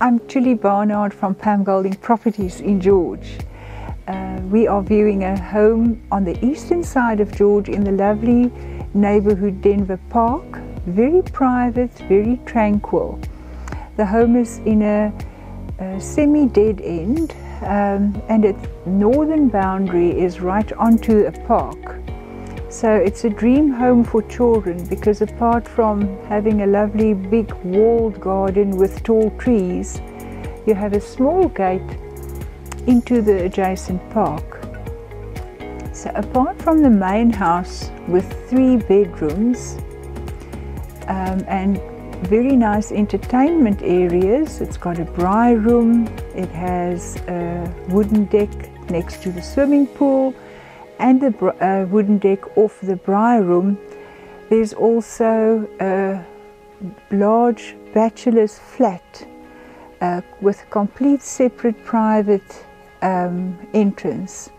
I'm Julie Barnard from Pam Golding Properties in George. Uh, we are viewing a home on the eastern side of George in the lovely neighborhood Denver Park. Very private, very tranquil. The home is in a, a semi-dead end um, and its northern boundary is right onto a park. So it's a dream home for children because apart from having a lovely big walled garden with tall trees, you have a small gate into the adjacent park. So apart from the main house with three bedrooms um, and very nice entertainment areas, it's got a braai room, it has a wooden deck next to the swimming pool, and the uh, wooden deck off the braai room, there's also a large bachelor's flat uh, with complete separate private um, entrance.